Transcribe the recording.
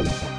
you